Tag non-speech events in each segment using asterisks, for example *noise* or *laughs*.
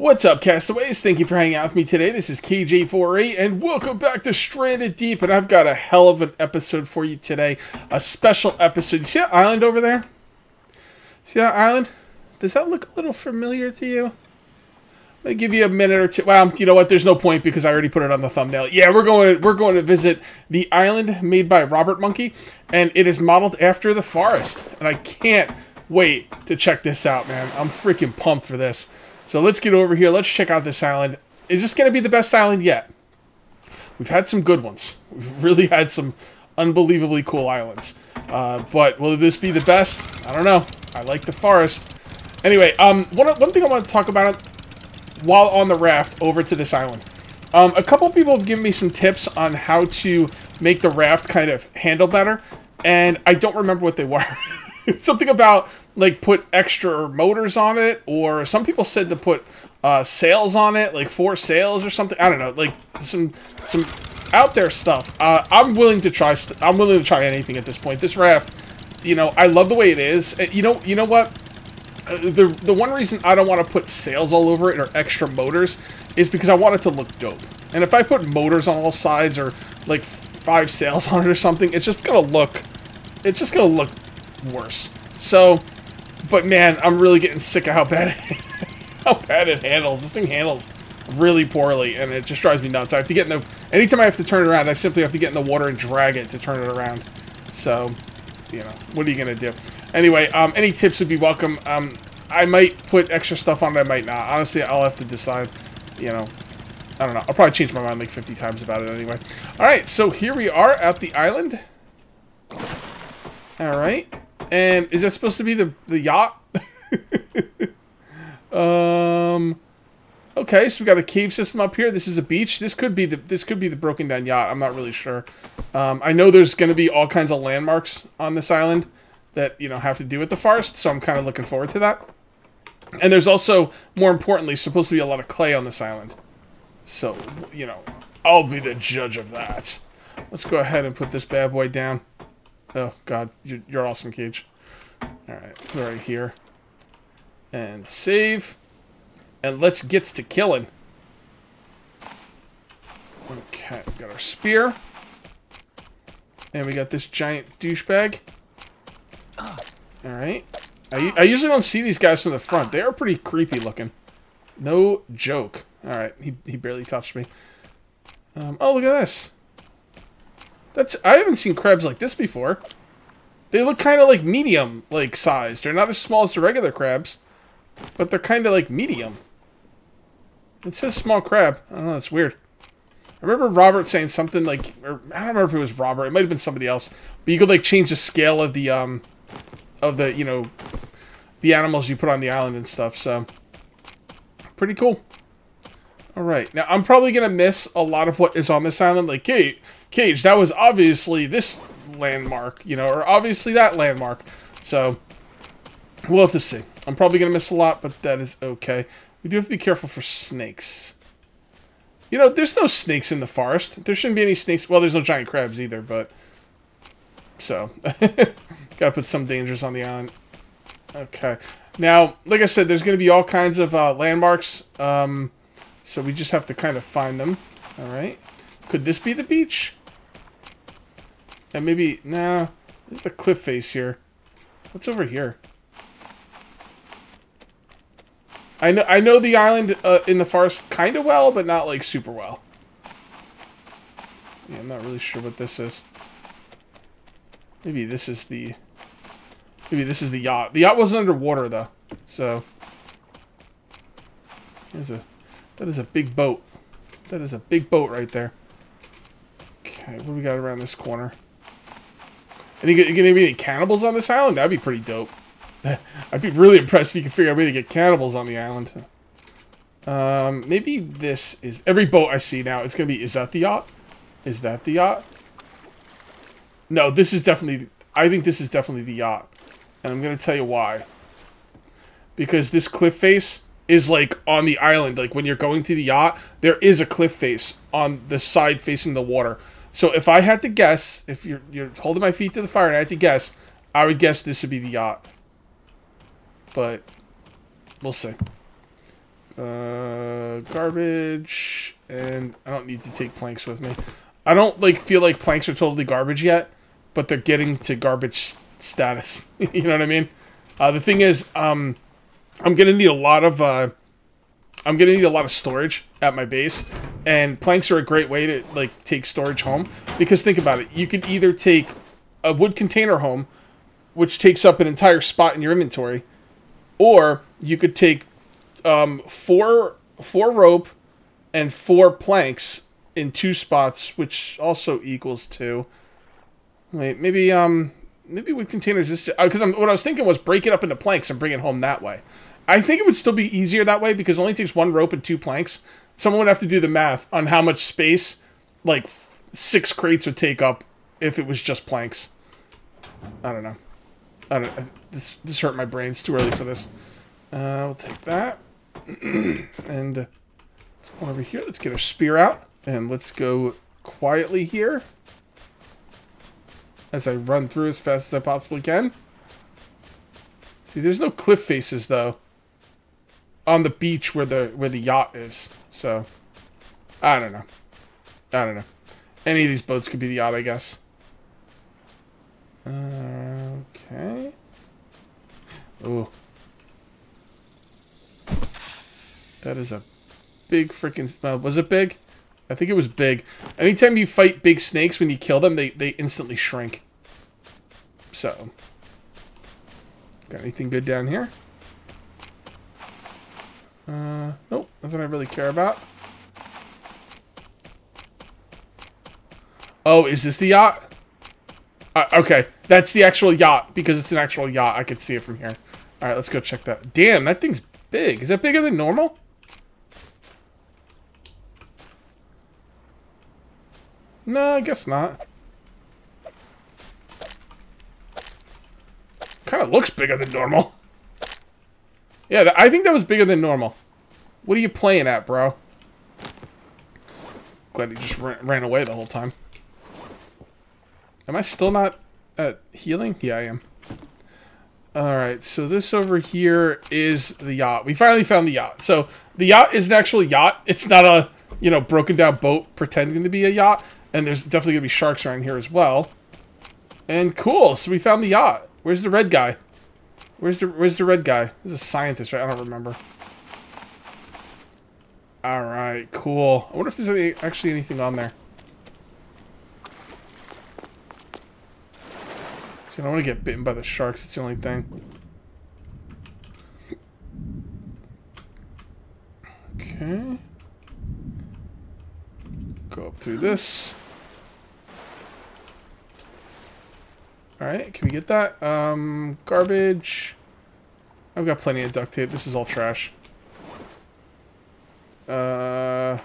What's up, castaways? Thank you for hanging out with me today. This is Kage848, and welcome back to Stranded Deep. And I've got a hell of an episode for you today. A special episode. You see that island over there? See that island? Does that look a little familiar to you? Let me give you a minute or two. Well, you know what? There's no point because I already put it on the thumbnail. Yeah, we're going. To, we're going to visit the island made by Robert Monkey, and it is modeled after the forest. And I can't wait to check this out, man. I'm freaking pumped for this. So let's get over here. Let's check out this island. Is this going to be the best island yet? We've had some good ones. We've *laughs* really had some unbelievably cool islands. Uh, but will this be the best? I don't know. I like the forest. Anyway, um, one, one thing I want to talk about while on the raft over to this island. Um, a couple people have given me some tips on how to make the raft kind of handle better, and I don't remember what they were. *laughs* *laughs* Something about like put extra motors on it, or some people said to put uh, sails on it, like four sails or something. I don't know, like some some out there stuff. Uh, I'm willing to try. i I'm willing to try anything at this point. This raft, you know, I love the way it is. Uh, you know, you know what? Uh, the the one reason I don't want to put sails all over it or extra motors is because I want it to look dope. And if I put motors on all sides or like five sails *laughs* on it or something, it's just gonna look, it's just gonna look worse. So, but man, I'm really getting sick of how bad it, *laughs* how bad it handles. This thing handles really poorly, and it just drives me nuts. I have to get in the anytime I have to turn it around, I simply have to get in the water and drag it to turn it around. So, you know, what are you gonna do? Anyway, um, any tips would be welcome. Um, I might put extra stuff on it, I might not. Honestly, I'll have to decide, you know. I don't know. I'll probably change my mind like 50 times about it anyway. Alright, so here we are at the island. Alright. And is that supposed to be the, the yacht? *laughs* um... Okay, so we got a cave system up here. This is a beach. This could be the this could be the broken down yacht. I'm not really sure. Um, I know there's going to be all kinds of landmarks on this island that you know have to do with the forest, so I'm kind of looking forward to that. And there's also, more importantly, supposed to be a lot of clay on this island. So, you know, I'll be the judge of that. Let's go ahead and put this bad boy down. Oh, God, you're, you're awesome, Kage. Alright, right here. And save. And let's get to killing. Okay, we got our spear. And we got this giant douchebag. Alright. I, I usually don't see these guys from the front. They are pretty creepy looking. No joke. Alright, he, he barely touched me. Um, oh, look at this. That's I haven't seen crabs like this before. They look kind of like medium, like, sized. They're not as small as the regular crabs, but they're kind of like medium. It says small crab. I don't know, that's weird. I remember Robert saying something like, or I don't remember if it was Robert. It might have been somebody else. But you could like change the scale of the um, of the you know, the animals you put on the island and stuff. So pretty cool. All right, now I'm probably gonna miss a lot of what is on this island. Like, Kate, Kage, that was obviously this landmark, you know, or obviously that landmark. So we'll have to see. I'm probably gonna miss a lot, but that is okay. We do have to be careful for snakes. You know, there's no snakes in the forest. There shouldn't be any snakes. Well, there's no giant crabs either, but... So, *laughs* gotta put some dangers on the island. Okay. Now, like I said, there's going to be all kinds of uh, landmarks. Um, so we just have to kind of find them. Alright. Could this be the beach? And maybe... Nah. There's a cliff face here. What's over here? I know I know the island uh, in the forest kind of well, but not like super well. Yeah, I'm not really sure what this is. Maybe this is the... Maybe this is the yacht. The yacht wasn't underwater, though. So... There's a... That is a big boat. That is a big boat right there. Okay, what do we got around this corner? Any, gonna be any cannibals on this island? That'd be pretty dope. *laughs* I'd be really impressed if you could figure out a way to get cannibals on the island. Um, maybe this is... Every boat I see now, it's going to be... Is that the yacht? Is that the yacht? No, this is definitely... I think this is definitely the yacht. And I'm going to tell you why. Because this cliff face is like on the island. Like when you're going to the yacht, there is a cliff face on the side facing the water. So if I had to guess, if you're, you're holding my feet to the fire and I had to guess, I would guess this would be the yacht but we'll see. Uh, garbage, and I don't need to take planks with me. I don't like feel like planks are totally garbage yet, but they're getting to garbage status. *laughs* you know what I mean? Uh, the thing is, um, I'm gonna need a lot of uh, I'm gonna need a lot of storage at my base, and planks are a great way to like take storage home. Because think about it, you could either take a wood container home, which takes up an entire spot in your inventory, or you could take um, four four rope and four planks in two spots, which also equals two. Wait, maybe um maybe with containers this because uh, what I was thinking was break it up into planks and bring it home that way. I think it would still be easier that way because it only takes one rope and two planks. Someone would have to do the math on how much space like six crates would take up if it was just planks. I don't know. I don't. This this hurt my brain. It's Too early for this. Uh, we'll take that. *clears throat* and uh, over here. Let's get our spear out. And let's go quietly here. As I run through as fast as I possibly can. See, there's no cliff faces, though. On the beach where the where the yacht is. So, I don't know. I don't know. Any of these boats could be the yacht, I guess. Okay. Ooh. That is a big freaking... Uh, was it big? I think it was big. Anytime you fight big snakes, when you kill them, they, they instantly shrink. So. Got anything good down here? Uh, nope. Nothing I really care about. Oh, is this the yacht? Uh, okay, that's the actual yacht, because it's an actual yacht. I could see it from here. Alright, let's go check that. Damn, that thing's big. Is that bigger than normal? No, I guess not. Kind of looks bigger than normal. Yeah, I think that was bigger than normal. What are you playing at, bro? Glad he just ran, ran away the whole time. Am I still not at healing? Yeah, I am. Alright, so this over here is the yacht. We finally found the yacht. So, the yacht is an actual yacht. It's not a, you know, broken down boat pretending to be a yacht. And there's definitely going to be sharks around here as well. And cool, so we found the yacht. Where's the red guy? Where's the Where's the red guy? He's a scientist, right? I don't remember. Alright, cool. I wonder if there's any, actually anything on there. See, I don't want to get bitten by the sharks. It's the only thing. Okay. Go up through this. Alright, can we get that? Um, garbage. I've got plenty of duct tape. This is all trash. Uh,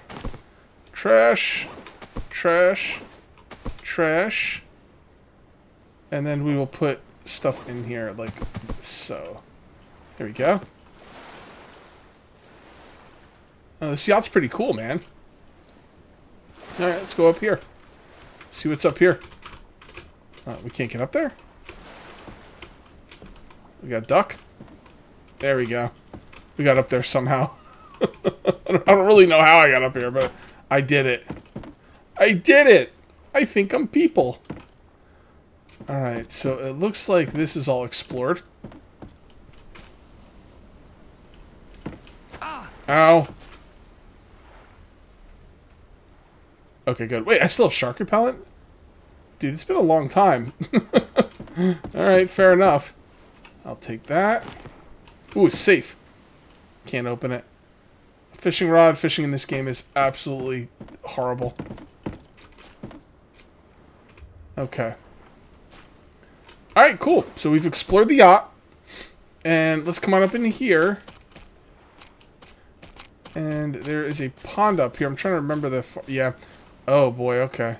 trash, trash, trash. And then we will put stuff in here like so. There we go. Oh, this yacht's pretty cool, man. Alright, let's go up here. See what's up here. Uh, we can't get up there? We got duck? There we go. We got up there somehow. *laughs* I don't really know how I got up here, but I did it. I did it! I think I'm people. Alright, so it looks like this is all explored. Ow. Okay, good. Wait, I still have shark repellent? Dude, it's been a long time. *laughs* Alright, fair enough. I'll take that. Ooh, it's safe. Can't open it. Fishing rod, fishing in this game is absolutely horrible. Okay. Alright, cool. So we've explored the yacht. And let's come on up into here. And there is a pond up here. I'm trying to remember the... Yeah. Oh, boy. Okay.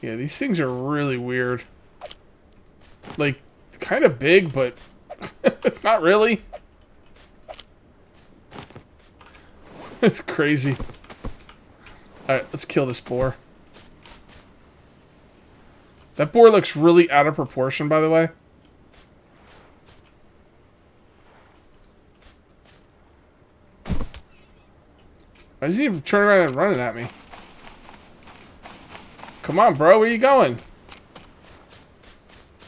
Yeah, these things are really weird. Like, kind of big, but *laughs* not really. *laughs* It's crazy. Alright, let's kill this boar. That boar looks really out of proportion, by the way. Why does he turn around and running at me? Come on, bro. Where are you going?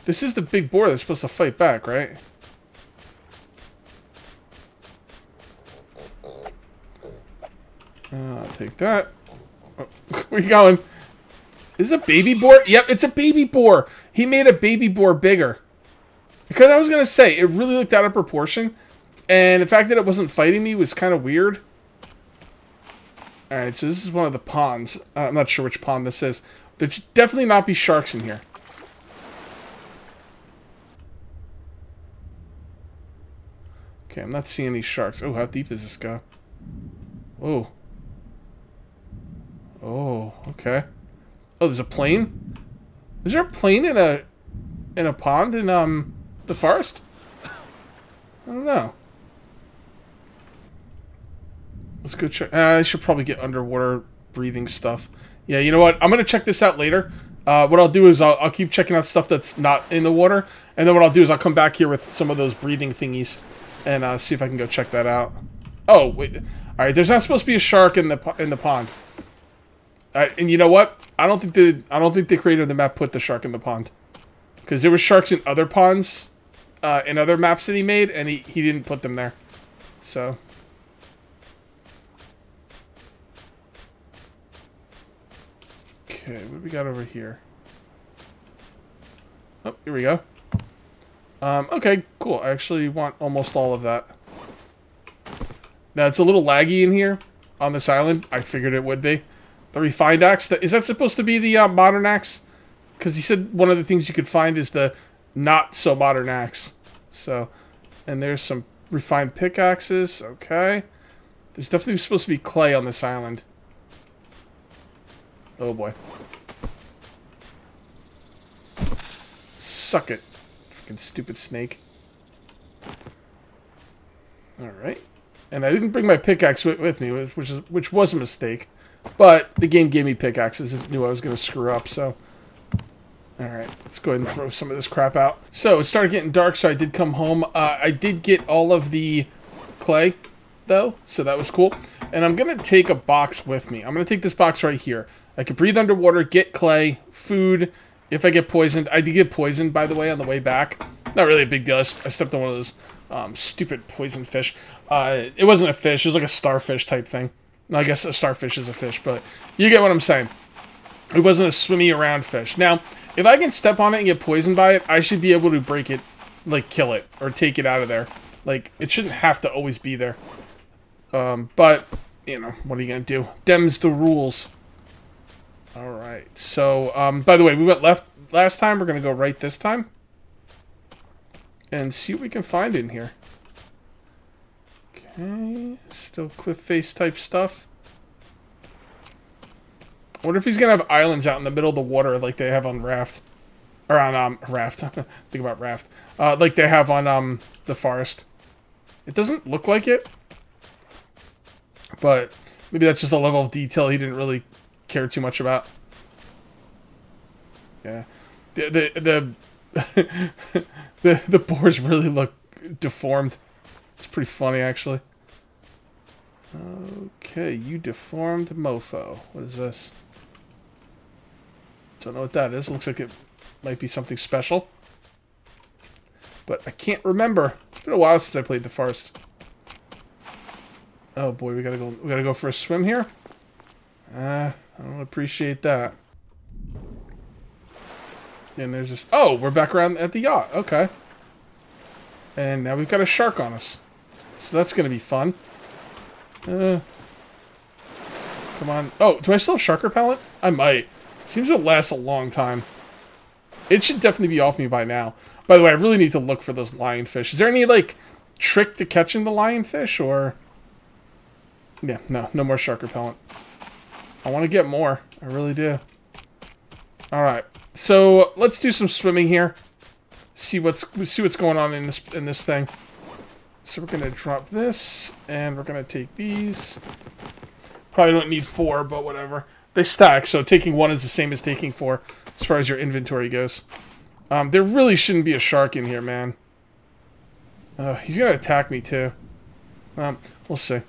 This is the big boar that's supposed to fight back, right? Uh, I'll take that. Oh, *laughs* where you going? Is this a baby boar? Yep, it's a baby boar. He made a baby boar bigger. Because I was going to say, it really looked out of proportion. And the fact that it wasn't fighting me was kind of weird. Alright, so this is one of the ponds. Uh, I'm not sure which pond this is. There should definitely not be sharks in here. Okay, I'm not seeing any sharks. Oh, how deep does this go? Oh. Oh, okay. Oh, there's a plane? Is there a plane in a in a pond in um the forest? I don't know. Let's go check. Uh, I should probably get underwater breathing stuff. Yeah, you know what? I'm gonna check this out later. Uh, what I'll do is I'll, I'll keep checking out stuff that's not in the water, and then what I'll do is I'll come back here with some of those breathing thingies, and uh, see if I can go check that out. Oh wait, all right. There's not supposed to be a shark in the in the pond. and you know what? I don't think the I don't think the creator of the map put the shark in the pond, because there were sharks in other ponds, uh, in other maps that he made, and he he didn't put them there. So Okay, what we got over here? Oh, here we go. Um, okay, cool. I actually want almost all of that. Now, it's a little laggy in here on this island. I figured it would be. The refined axe, Is that supposed to be the uh, modern axe? Because he said one of the things you could find is the not so modern axe. So, and there's some refined pickaxes. Okay. There's definitely supposed to be clay on this island. Oh boy. Suck it. Fucking stupid snake. Alright. And I didn't bring my pickaxe with me, which is which was a mistake. But the game gave me pickaxes and knew I was going to screw up, so... Alright, let's go ahead and throw some of this crap out. So, it started getting dark, so I did come home. Uh, I did get all of the clay, though, so that was cool. And I'm going to take a box with me. I'm going to take this box right here. I could breathe underwater, get clay, food. If I get poisoned, I did get poisoned, by the way, on the way back. Not really a big deal. I stepped on one of those um, stupid poison fish. Uh, it wasn't a fish. It was like a starfish type thing. I guess a starfish is a fish, but you get what I'm saying. It wasn't a swimmy around fish. Now, if I can step on it and get poisoned by it, I should be able to break it, like kill it, or take it out of there. Like, it shouldn't have to always be there. Um, but, you know, what are you going to do? Dem's the rules. All right. So, um, by the way, we went left last time. We're going to go right this time. And see what we can find in here. Okay. Still cliff face type stuff. I wonder if he's going to have islands out in the middle of the water like they have on Raft. Or on, um, Raft. *laughs* Think about Raft. Uh, like they have on, um, the Forest. It doesn't look like it. But maybe that's just a level of detail he didn't really care too much about. Yeah, the the the *laughs* the, the boars really look deformed. It's pretty funny actually. Okay, you deformed mofo. What is this? Don't know what that is. Looks like it might be something special. But I can't remember. It's been a while since I played the Forest. Oh boy, we gotta go we gotta go for a swim here. Uh I don't appreciate that. And there's this... Oh, we're back around at the yacht. Okay. And now we've got a shark on us. So that's going to be fun. Uh, come on. Oh, do I still have shark repellent? I might. Seems to last a long time. It should definitely be off me by now. By the way, I really need to look for those lionfish. Is there any, like, trick to catching the lionfish, or... Yeah, no, no more shark repellent. I want to get more. I really do. Alright. So, let's do some swimming here. See what's see what's going on in this in this thing. So we're going to drop this, and we're going to take these. Probably don't need four, but whatever. They stack, so taking one is the same as taking four, as far as your inventory goes. Um, there really shouldn't be a shark in here, man. Uh, he's going to attack me, too. Um, we'll see.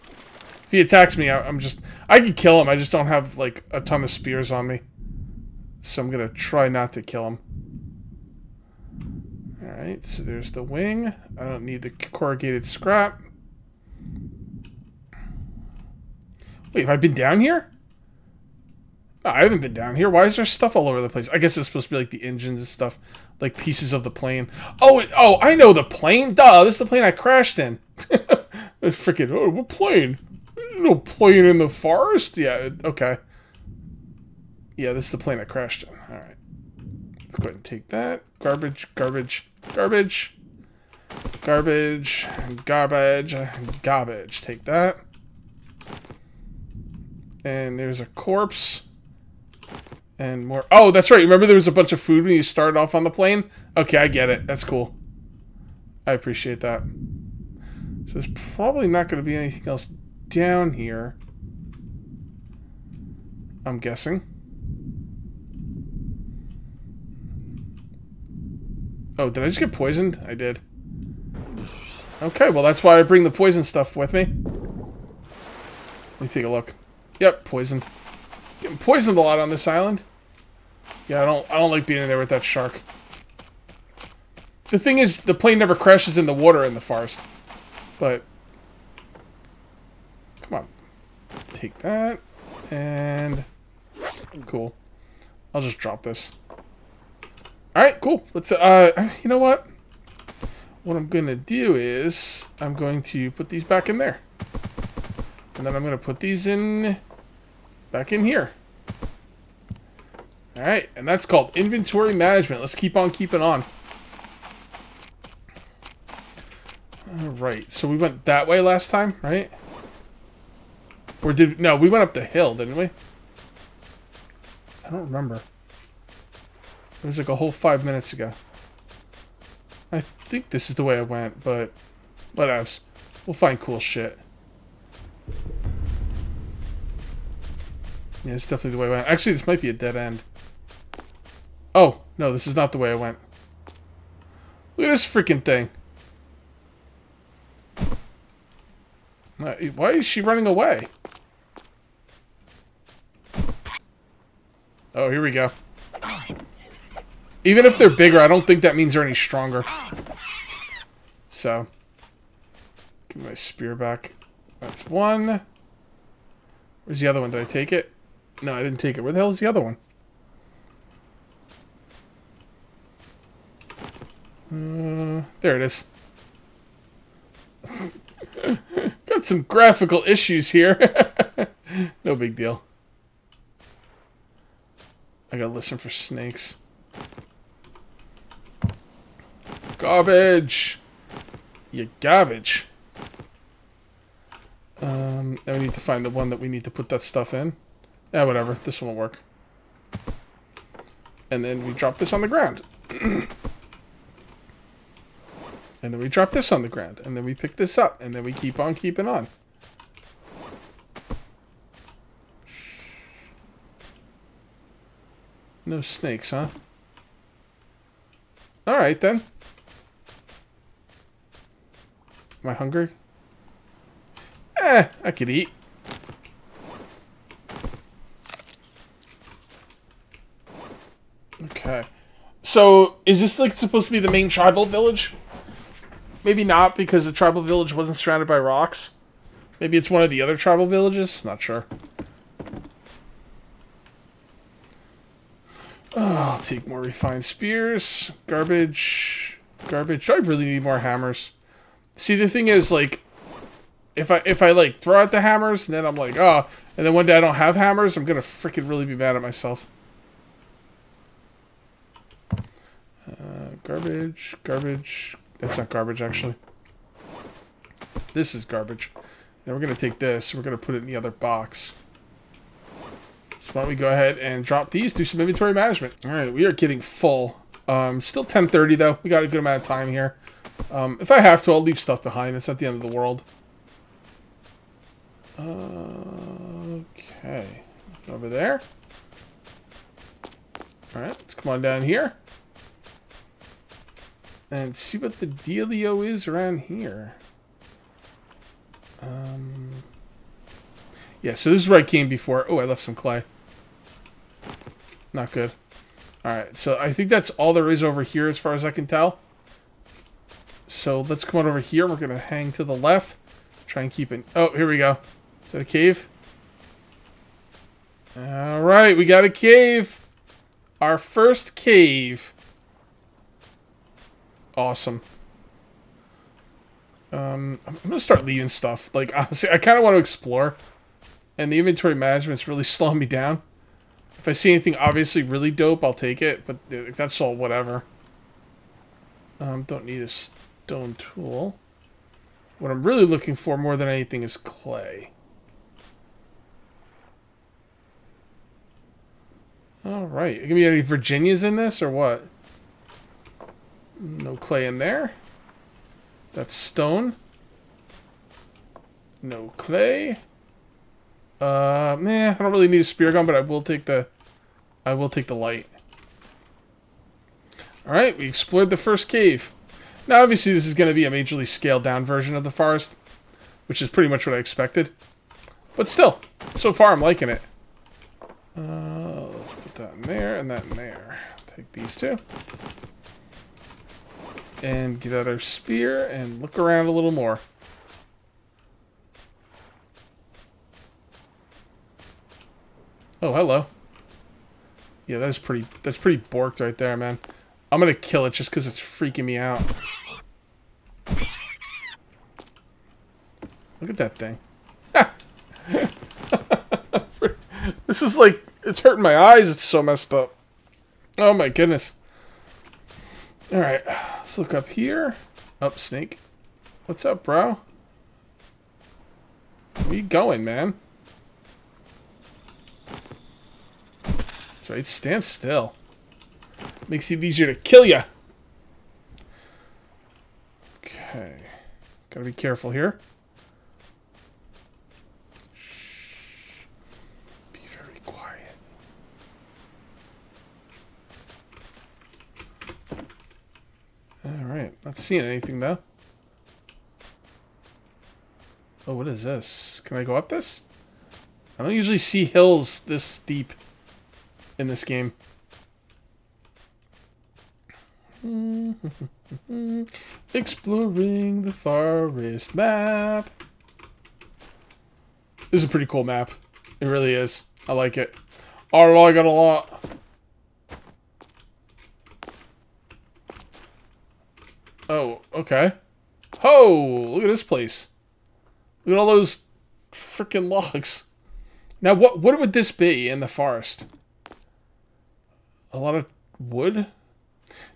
If he attacks me, I, I'm just... I could kill him. I just don't have, like, a ton of spears on me. So I'm going to try not to kill him. Alright, so there's the wing. I don't need the corrugated scrap. Wait, have I been down here? No, I haven't been down here. Why is there stuff all over the place? I guess it's supposed to be like the engines and stuff. Like pieces of the plane. Oh, it, oh, I know the plane. Duh, this is the plane I crashed in. *laughs* Freaking, oh, what plane? No plane in the forest? Yeah, okay. Yeah, this is the plane I crashed in. All right. Let's go ahead and take that. Garbage, garbage, garbage. Garbage, garbage, garbage. Take that. And there's a corpse. And more. Oh, that's right. Remember there was a bunch of food when you started off on the plane? Okay, I get it. That's cool. I appreciate that. So there's probably not going to be anything else down here. I'm guessing. Oh, did I just get poisoned? I did. Okay, well that's why I bring the poison stuff with me. Let me take a look. Yep, poisoned. Getting poisoned a lot on this island. Yeah, I don't I don't like being in there with that shark. The thing is, the plane never crashes in the water in the forest. But come on. Take that. And cool. I'll just drop this. Alright, cool. Let's uh you know what? What I'm gonna do is I'm going to put these back in there. And then I'm gonna put these in back in here. Alright, and that's called inventory management. Let's keep on keeping on. Alright, so we went that way last time, right? Or did... No, we went up the hill, didn't we? I don't remember. It was like a whole five minutes ago. I think this is the way I went, but... Else? We'll find cool shit. Yeah, it's definitely the way I went. Actually, this might be a dead end. Oh, no, this is not the way I went. Look at this freaking thing. Why is she running away? Oh, here we go. Even if they're bigger, I don't think that means they're any stronger. So. Give my spear back. That's one. Where's the other one? Did I take it? No, I didn't take it. Where the hell is the other one? Uh, there it is. *laughs* Got some graphical issues here. *laughs* no big deal. I gotta listen for snakes. Garbage! You garbage. Um, and we need to find the one that we need to put that stuff in. Yeah, whatever. This one will work. And then we drop this on the ground. *clears throat* and then we drop this on the ground. And then we pick this up. And then we keep on keeping on. No snakes, huh? Alright then. Am I hungry? Eh, I could eat. Okay. So, is this like supposed to be the main tribal village? Maybe not, because the tribal village wasn't surrounded by rocks. Maybe it's one of the other tribal villages? Not sure. Oh, I'll take more refined spears. Garbage. Garbage. I really need more hammers. See, the thing is, like, if I if I like throw out the hammers, and then I'm like, oh, and then one day I don't have hammers, I'm gonna freaking really be mad at myself. Uh, garbage, garbage. That's not garbage, actually. This is garbage. Then we're gonna take this. We're gonna put it in the other box. So why don't we go ahead and drop these, do some inventory management. All right, we are getting full. Um, still 10:30 though. We got a good amount of time here. Um, if I have to, I'll leave stuff behind. It's not the end of the world. okay. Over there. Alright, let's come on down here. And see what the dealio is around here. Um, Yeah, so this is where I came before. Oh, I left some clay. Not good. Alright, so I think that's all there is over here as far as I can tell. So let's come on over here. We're going to hang to the left. Try and keep it... Oh, here we go. Is that a cave? Alright, we got a cave. Our first cave. Awesome. Um, I'm going to start leaving stuff. Like, *laughs* honestly, I kind of want to explore. And the inventory management's really *laughs* slowing me down. If I see anything obviously really dope, I'll take it. But that's all whatever. Um, don't need a stone tool. What I'm really looking for more than anything is clay. Alright. Give me any Virginias in this or what? No clay in there. That's stone. No clay. Uh, man, I don't really need a spear gun, but I will take the, I will take the light. All right, we explored the first cave. Now, obviously, this is going to be a majorly scaled down version of the forest, which is pretty much what I expected. But still, so far, I'm liking it. Uh, let's put that in there and that in there. Take these two. And get out our spear and look around a little more. Oh, hello. Yeah, that's pretty that's pretty borked right there, man. I'm gonna kill it just because it's freaking me out. Look at that thing. *laughs* this is like, it's hurting my eyes. It's so messed up. Oh my goodness. Alright, let's look up here. Up, snake. What's up, bro? Where you going, man? Right. Stand still. Makes it easier to kill you. Okay. Gotta be careful here. Shh. Be very quiet. Alright. Not seeing anything, though. Oh, what is this? Can I go up this? I don't usually see hills this steep in this game. *laughs* Exploring the forest map. This is a pretty cool map. It really is. I like it. I like it a lot. Oh, okay. Oh, look at this place. Look at all those freaking logs. Now, what what would this be in the forest? A lot of wood.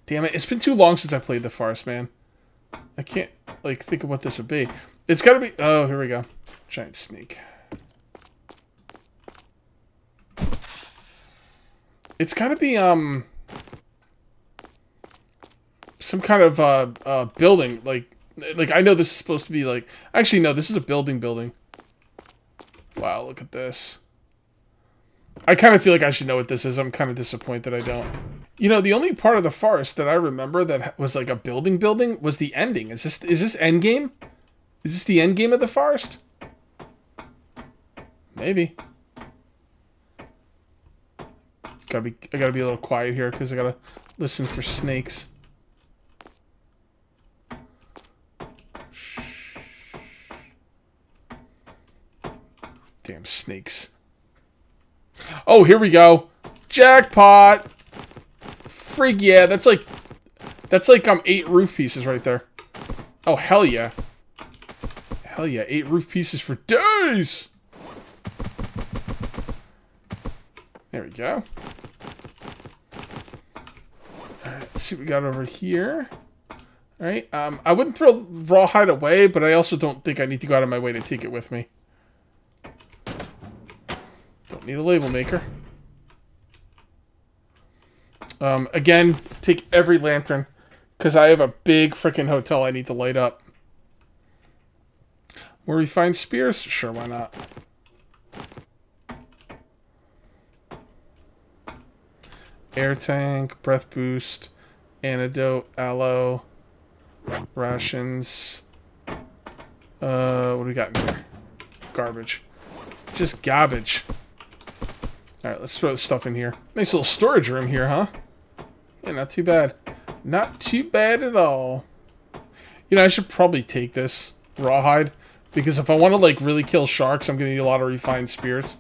Damn it, it's been too long since I played the forest, man. I can't, like, think of what this would be. It's gotta be... Oh, here we go. Giant snake. It's gotta be, um... Some kind of, uh, uh, building. Like, like, I know this is supposed to be, like... Actually, no, this is a building building. Wow, look at this. I kind of feel like I should know what this is. I'm kind of disappointed that I don't. You know, the only part of the forest that I remember that was like a building building was the ending. Is this is this end game? Is this the end game of the forest? Maybe. Gotta be I gotta be a little quiet here because I gotta listen for snakes. Damn snakes. Oh, here we go. Jackpot. Frig yeah, that's like that's like um eight roof pieces right there. Oh hell yeah. Hell yeah, eight roof pieces for days. There we go. Alright, let's see what we got over here. Alright, um, I wouldn't throw rawhide away, but I also don't think I need to go out of my way to take it with me. Don't need a label maker. Um, again, take every lantern because I have a big freaking hotel I need to light up. Where we find spears? Sure, why not? Air tank, breath boost, antidote, aloe, rations. Uh, what do we got in here? Garbage. just garbage. Alright, let's throw stuff in here. Nice little storage room here, huh? Yeah, not too bad. Not too bad at all. You know, I should probably take this rawhide. Because if I want to, like, really kill sharks, I'm going to need a lot of refined spears.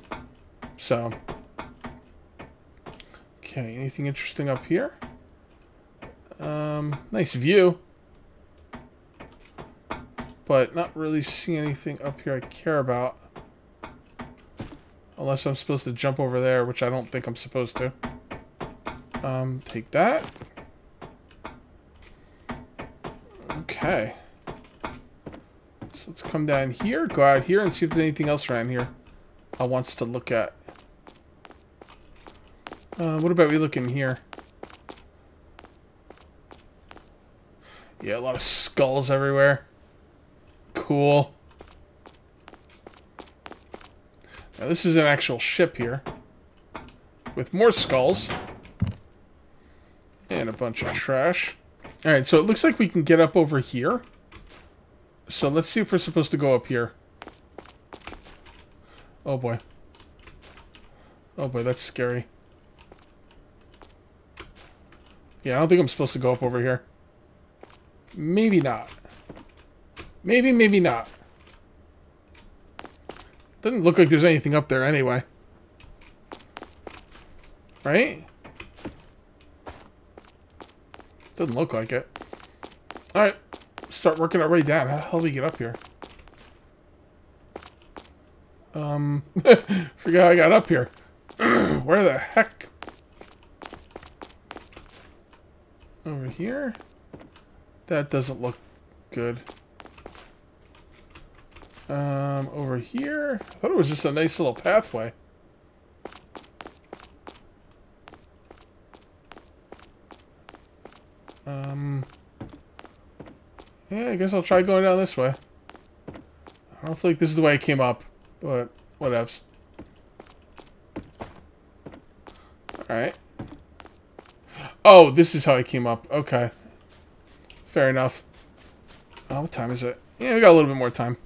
So. Okay, anything interesting up here? Um, nice view. But not really seeing anything up here I care about. Unless I'm supposed to jump over there, which I don't think I'm supposed to. Um, take that. Okay. So let's come down here, go out here, and see if there's anything else around here I wants to look at. Uh, what about we look in here? Yeah, a lot of skulls everywhere. Cool. Now this is an actual ship here. With more skulls. And a bunch of trash. Alright, so it looks like we can get up over here. So let's see if we're supposed to go up here. Oh boy. Oh boy, that's scary. Yeah, I don't think I'm supposed to go up over here. Maybe not. Maybe, maybe not. Doesn't look like there's anything up there anyway. Right? Doesn't look like it. Alright. Start working our way down. How the hell do we get up here? Um, *laughs* forget how I got up here. *clears throat* Where the heck? Over here? That doesn't look good. Um, over here? I thought it was just a nice little pathway. Um, yeah, I guess I'll try going down this way. I don't think this is the way I came up, but whatevs. Alright. Oh, this is how I came up. Okay. Fair enough. Oh, what time is it? Yeah, we got a little bit more time.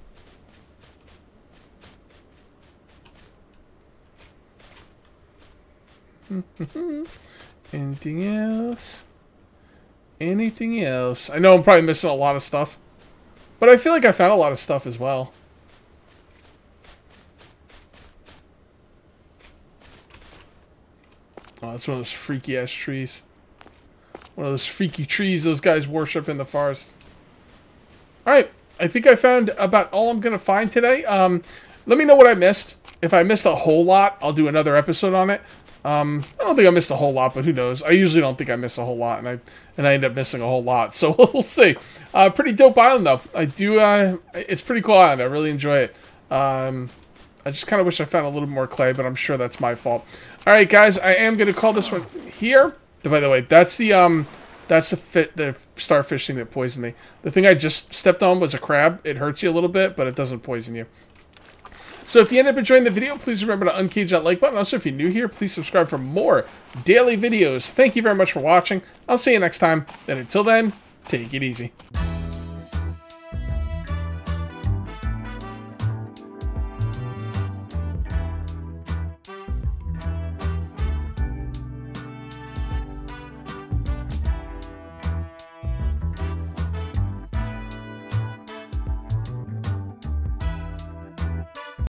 *laughs* Anything else? Anything else? I know I'm probably missing a lot of stuff. But I feel like I found a lot of stuff as well. Oh, that's one of those freaky ass trees. One of those freaky trees those guys worship in the forest. Alright, I think I found about all I'm going to find today. Um, let me know what I missed. If I missed a whole lot, I'll do another episode on it. Um, I don't think I missed a whole lot, but who knows? I usually don't think I miss a whole lot, and I and I end up missing a whole lot. *laughs* So we'll see. Uh, pretty dope island though. I do. Uh, it's pretty cool island. I really enjoy it. Um, I just kind of wish I found a little more clay, but I'm sure that's my fault. All right, guys, I am gonna call this one here. By the way, that's the um, that's the fit the starfish thing that poisoned me. The thing I just stepped on was a crab. It hurts you a little bit, but it doesn't poison you. So if you end up enjoying the video, please remember to uncage that like button. Also, if you're new here, please subscribe for more daily videos. Thank you very much for watching. I'll see you next time. And until then, take it easy.